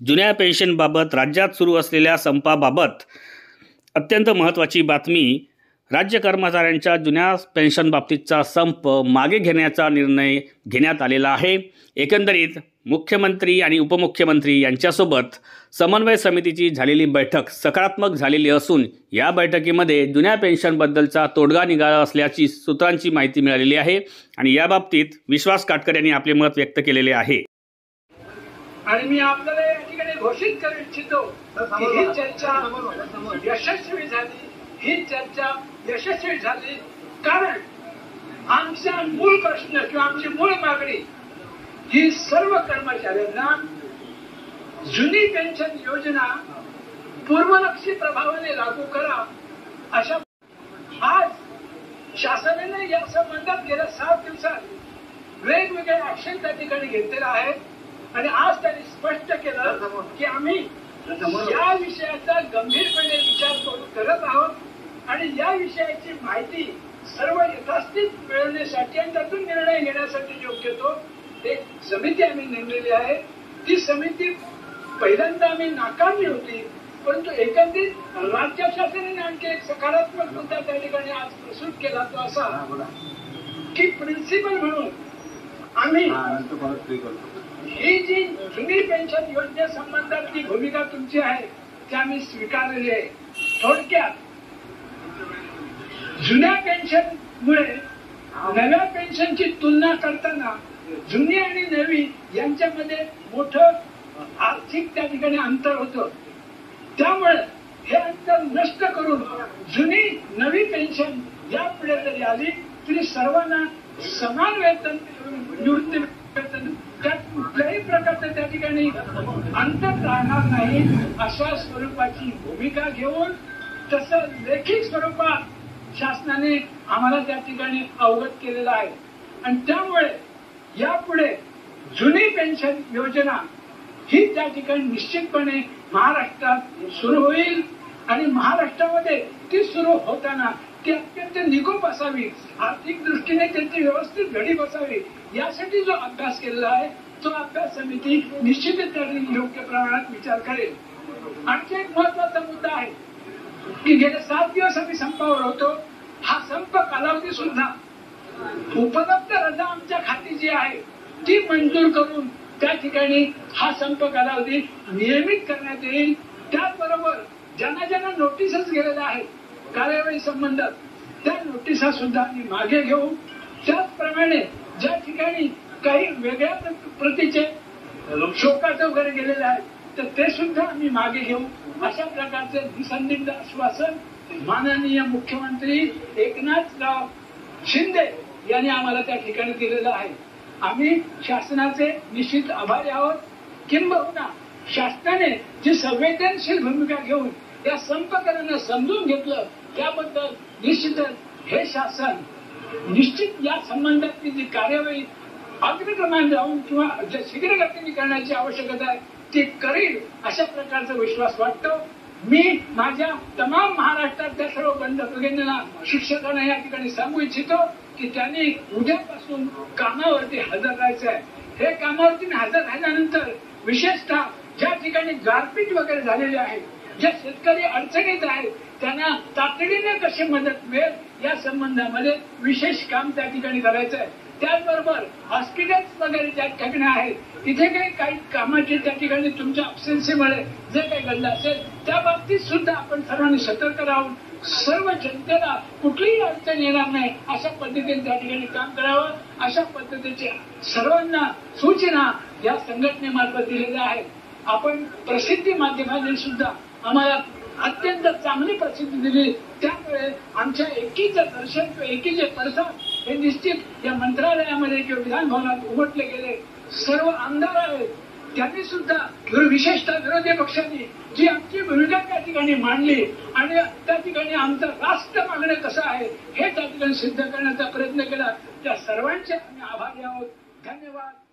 जुन्या पेन्शनबाबत राज्यात सुरू असलेल्या संपाबाबत अत्यंत महत्त्वाची बातमी राज्य कर्मचाऱ्यांच्या जुन्या पेन्शनबाबतीतचा संप मागे घेण्याचा निर्णय घेण्यात आलेला आहे. एकंदरीत मुख्यमंत्री आणि उपमुख्यमंत्री यांच्यासोबत समन्वय समितीची झालेली बैठक सकारात्मक झालेली असून या बैठकीमध्ये जुन्या पेन्शनबद्दलचा तोडगा निघाला असल्याची सूत्रांची माहिती मिळालेली आहे आणि याबाबतीत विश्वास काटकर यांनी आपले मत व्यक्त केलेले आहे. आणि मी आपल्याला या ठिकाणी घोषित करू इच्छितो की ही चर्चा यशस्वी झाली. ही चर्चा यशस्वी झाली. कारण आमचा मूळ प्रश्न किंवा आमची मूळ मागणी ही सर्व कर्मचाऱ्यांना जुनी पेन्शन योजना पूर्वलक्षी प्रभावाने लागू करा. अशा आज शासनाने या संबंधात गेल्या सात दिवसात वेगवेगळे ऍक्शन त्या ठिकाणी घेतलेलं आहे आणि आज त्यांनी स्पष्ट केलं की आम्ही या विषयाचा गंभीरपणे विचार करत आहोत. आणि या विषयाची माहिती सर्व यथास्थित मिळवण्यासाठी आणि त्यातून निर्णय घेण्यासाठी योग्य तो एक समिती आम्ही नेमलेली आहे. ती समिती पहिल्यांदा आम्ही नाकारली होती परंतु एकंदरीत राज्य शासनाने आणखी एक सकारात्मक मुद्दा त्या ठिकाणी आज प्रस्तुत केला तो असा की प्रिन्सिपल म्हणून आम्ही ही जी जुनी पेन्शन योजनेसंबंधातली भूमिका तुमची आहे ती आम्ही स्वीकारलेली आहे. थोडक्यात जुन्या पेन्शन मुळे नव्या पेन्शनची तुलना करताना जुनी आणि नवी यांच्यामध्ये मोठं आर्थिक त्या ठिकाणी अंतर होतं. त्यामुळे हे अंतर नष्ट करून जुनी नवी पेन्शन यापुढे जरी आली तरी सर्वांना समान वेतन निवृत्ती कुठल्याही त्या ठिकाणी? अंतर राहणार नाही अशा स्वरूपाची भूमिका घेऊन तसं लेखी स्वरूपात शासनाने आम्हाला त्या ठिकाणी अवगत केलेलं आहे. आणि त्यामुळे यापुढे जुनी पेन्शन योजना ही त्या ठिकाणी निश्चितपणे महाराष्ट्रात सुरू होईल आणि महाराष्ट्रामध्ये ती सुरू होताना ती अत्यंत निकोप असावी. आर्थिक दृष्टीने त्यांची व्यवस्थित घडी बसावी. यासाठी जो अभ्यास केलेला आहे तो अभ्यास समिती निश्चितच योग्य प्रमाणात विचार करेल. आणखी एक महत्त्वाचा मुद्दा आहे की गेले सात दिवस आम्ही संपावर होतो. हा संप कालावधी सुद्धा उपलब्ध रजा आमच्या खाती जी आहे ती मंजूर करून त्या ठिकाणी हा संप कालावधी नियमित करण्यात येईल. त्याचबरोबर ज्यांना ज्यांना नोटीसच गेलेल्या आहेत कार्यवाही संबंधात त्या नोटिसा सुद्धा आम्ही मागे घेऊ. त्याचप्रमाणे ज्या ठिकाणी काही वेगळ्या प्रतीचे शोकाचं वगैरे गेलेले आहेत तर ते सुद्धा आम्ही मागे घेऊ. अशा प्रकारचे निसंदिग्ध आश्वासन माननीय मुख्यमंत्री एकनाथराव शिंदे यांनी आम्हाला त्या ठिकाणी दिलेलं आहे. आम्ही शासनाचे निश्चित आभारी आहोत. किंबहुना शासनाने जी संवेदनशील भूमिका घेऊन या संपकरांना समजून घेतलं त्याबद्दल निश्चितच हे शासन निश्चित या संबंधातली जी कार्यवाही अग्रक्रमाने जाऊन किंवा शीघ्र गतीने करण्याची आवश्यकता आहे ती करेल अशा प्रकारचा विश्वास वाटतो. मी माझ्या तमाम महाराष्ट्रातल्या सर्व बंद भगिनींना शिक्षकांना या ठिकाणी सांगू इच्छितो की त्यांनी उद्यापासून कामावरती हजर राहायचं आहे. हे कामावरती हजर राहिल्यानंतर विशेषतः ज्या ठिकाणी गारपीट वगैरे झालेली आहे जे शेतकरी अडचणीत आहेत त्यांना तातडीने कशी मदत मिळेल या संबंधामध्ये विशेष काम त्या ठिकाणी करायचं आहे त्याचबरोबर हॉस्पिटल्स वगैरे ज्या ठिकाणी आहेत तिथे काही काही कामाचे त्या ठिकाणी तुमच्या अब्सेन्सीमुळे जे काही घडलं असेल त्या बाबतीत सुद्धा आपण सर्वांनी सतर्क राहून सर्व जनतेला कुठलीही अडचण येणार नाही अशा पद्धतीने त्या ठिकाणी काम करावं. अशा पद्धतीचे सर्वांना सूचना या संघटनेमार्फत दिलेल्या आहेत. आपण प्रसिद्धी माध्यमाने सुद्धा आम्हाला अत्यंत चांगली प्रसिद्धी दिली. त्यामुळे आमच्या एकीचं दर्शन एकीचे प्रसाद हे निश्चित या मंत्रालयामध्ये किंवा विधानभवनात उमटले गेले. सर्व आमदार आहेत. त्यांनी सुद्धा विशेषतः विरोधी पक्षांनी जी आमची भूमिका त्या ठिकाणी मांडली आणि त्या ठिकाणी आमचं राष्ट्र मागणं कसं आहे हे त्या ठिकाणी सिद्ध करण्याचा प्रयत्न केला. त्या सर्वांचे आम्ही आभारी आहोत. धन्यवाद.